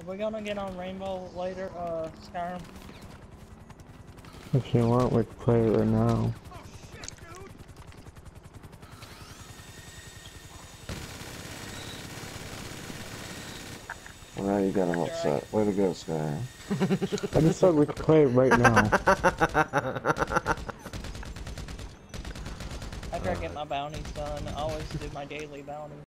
Are we gonna get on Rainbow later, uh, Skyrim? If you want, we can play it right now. Well, now you got him upset. Way to go, Skyrim. I just thought we could play it right now. After I get my bounties done, I always do my daily bounties.